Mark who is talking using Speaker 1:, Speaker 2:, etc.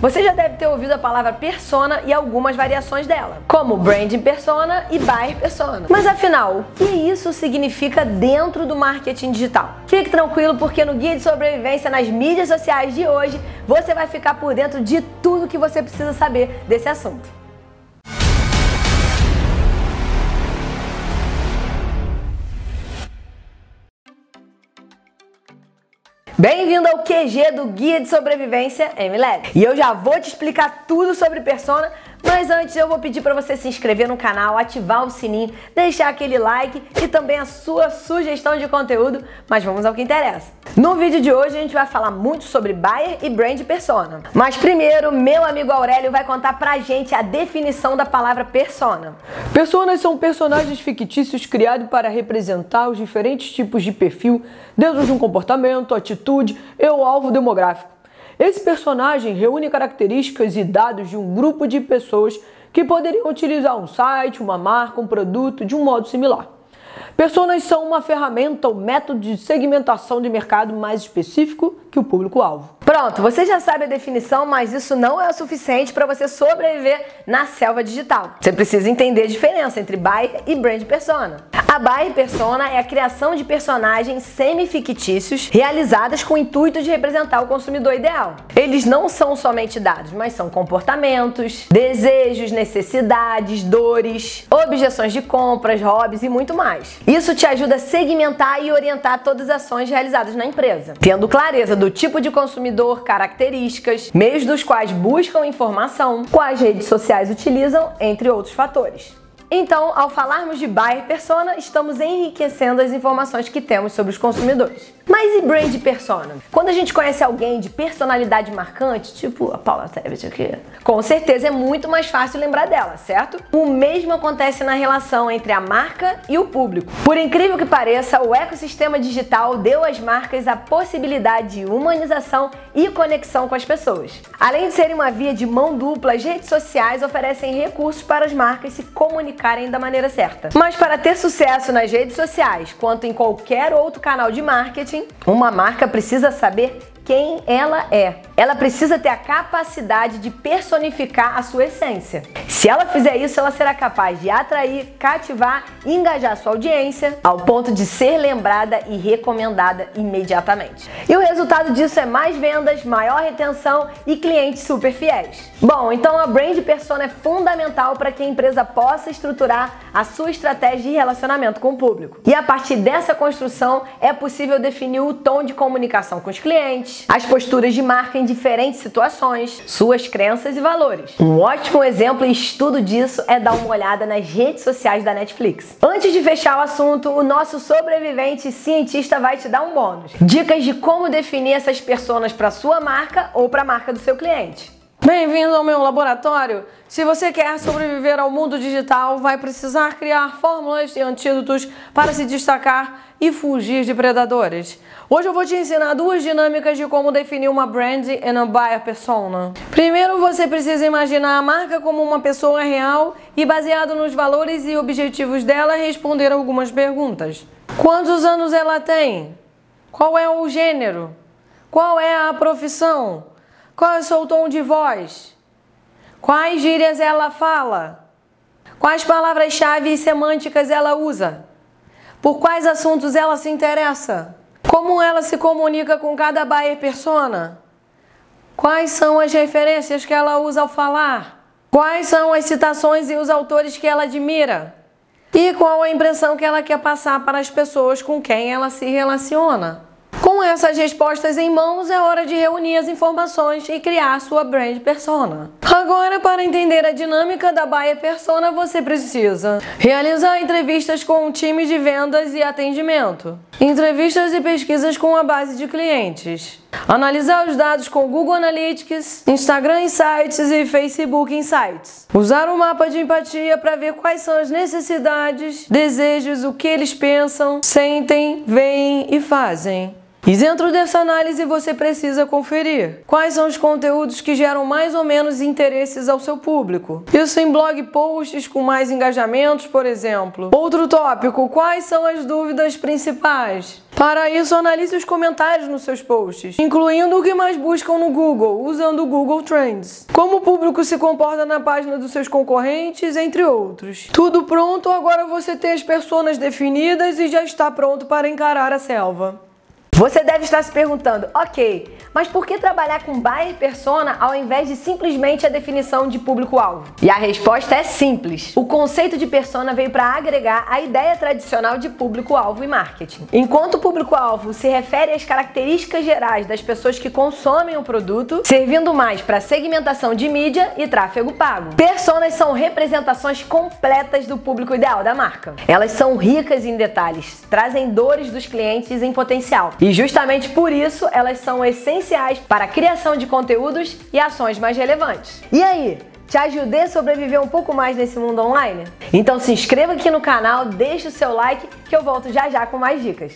Speaker 1: Você já deve ter ouvido a palavra persona e algumas variações dela, como branding persona e buyer persona. Mas afinal, o que isso significa dentro do marketing digital? Fique tranquilo porque no Guia de Sobrevivência nas mídias sociais de hoje, você vai ficar por dentro de tudo que você precisa saber desse assunto. Bem-vindo ao QG do Guia de Sobrevivência MLab. E eu já vou te explicar tudo sobre persona, mas antes eu vou pedir para você se inscrever no canal, ativar o sininho, deixar aquele like e também a sua sugestão de conteúdo, mas vamos ao que interessa. No vídeo de hoje a gente vai falar muito sobre buyer e brand persona. Mas primeiro, meu amigo Aurélio vai contar pra gente a definição da palavra persona.
Speaker 2: Personas são personagens fictícios criados para representar os diferentes tipos de perfil dentro de um comportamento, atitude e o alvo demográfico. Esse personagem reúne características e dados de um grupo de pessoas que poderiam utilizar um site, uma marca, um produto de um modo similar. Personas são uma ferramenta ou método de segmentação de mercado mais específico que o público-alvo.
Speaker 1: Pronto, você já sabe a definição, mas isso não é o suficiente para você sobreviver na selva digital. Você precisa entender a diferença entre buyer e brand persona. A buyer persona é a criação de personagens semi-fictícios realizadas com o intuito de representar o consumidor ideal. Eles não são somente dados, mas são comportamentos, desejos, necessidades, dores, objeções de compras, hobbies e muito mais. Isso te ajuda a segmentar e orientar todas as ações realizadas na empresa, tendo clareza do tipo de consumidor, características, meios dos quais buscam informação, quais redes sociais utilizam, entre outros fatores. Então, ao falarmos de buyer persona, estamos enriquecendo as informações que temos sobre os consumidores. Mas e brand persona? Quando a gente conhece alguém de personalidade marcante, tipo a Paula Tebet aqui, com certeza é muito mais fácil lembrar dela, certo? O mesmo acontece na relação entre a marca e o público. Por incrível que pareça, o ecossistema digital deu às marcas a possibilidade de humanização e conexão com as pessoas. Além de serem uma via de mão dupla, as redes sociais oferecem recursos para as marcas se comunicarem da maneira certa. Mas para ter sucesso nas redes sociais, quanto em qualquer outro canal de marketing, uma marca precisa saber quem ela é. Ela precisa ter a capacidade de personificar a sua essência. Se ela fizer isso, ela será capaz de atrair, cativar e engajar sua audiência ao ponto de ser lembrada e recomendada imediatamente. E o resultado disso é mais vendas, maior retenção e clientes super fiéis. Bom, então a brand persona é fundamental para que a empresa possa estruturar a sua estratégia de relacionamento com o público. E a partir dessa construção é possível definir o tom de comunicação com os clientes as posturas de em diferentes situações, suas crenças e valores. Um ótimo exemplo e estudo disso é dar uma olhada nas redes sociais da Netflix. Antes de fechar o assunto, o nosso sobrevivente cientista vai te dar um bônus. Dicas de como definir essas pessoas para sua marca ou para a marca do seu cliente.
Speaker 2: Bem-vindo ao meu laboratório. Se você quer sobreviver ao mundo digital, vai precisar criar fórmulas e antídotos para se destacar e fugir de predadores. Hoje eu vou te ensinar duas dinâmicas de como definir uma brand e uma buyer persona. Primeiro, você precisa imaginar a marca como uma pessoa real e, baseado nos valores e objetivos dela, responder algumas perguntas. Quantos anos ela tem? Qual é o gênero? Qual é a profissão? Qual é o seu tom de voz? Quais gírias ela fala? Quais palavras-chave e semânticas ela usa? Por quais assuntos ela se interessa? Como ela se comunica com cada buyer persona? Quais são as referências que ela usa ao falar? Quais são as citações e os autores que ela admira? E qual a impressão que ela quer passar para as pessoas com quem ela se relaciona? Com essas respostas em mãos, é hora de reunir as informações e criar sua brand persona. Agora, para entender a dinâmica da buyer persona, você precisa realizar entrevistas com um time de vendas e atendimento, entrevistas e pesquisas com a base de clientes, analisar os dados com Google Analytics, Instagram Insights e Facebook Insights, usar o um mapa de empatia para ver quais são as necessidades, desejos, o que eles pensam, sentem, veem e fazem E dentro dessa análise você precisa conferir quais são os conteúdos que geram mais ou menos interesses ao seu público. Isso em blog posts com mais engajamentos, por exemplo. Outro tópico, quais são as dúvidas principais? Para isso, analise os comentários nos seus posts, incluindo o que mais buscam no Google, usando o Google Trends. Como o público se comporta na página dos seus concorrentes, entre outros. Tudo pronto, agora você tem as personas definidas e já está pronto para encarar a selva.
Speaker 1: Você deve estar se perguntando, ok, mas por que trabalhar com buyer persona ao invés de simplesmente a definição de público-alvo? E a resposta é simples. O conceito de persona veio para agregar a ideia tradicional de público-alvo e marketing. Enquanto o público-alvo se refere às características gerais das pessoas que consomem o produto, servindo mais para segmentação de mídia e tráfego pago. Personas são representações completas do público ideal da marca. Elas são ricas em detalhes, trazem dores dos clientes em potencial. E justamente por isso elas são essenciais para a criação de conteúdos e ações mais relevantes. E aí? Te ajudei a sobreviver um pouco mais nesse mundo online? Então se inscreva aqui no canal, deixe o seu like que eu volto já já com mais dicas.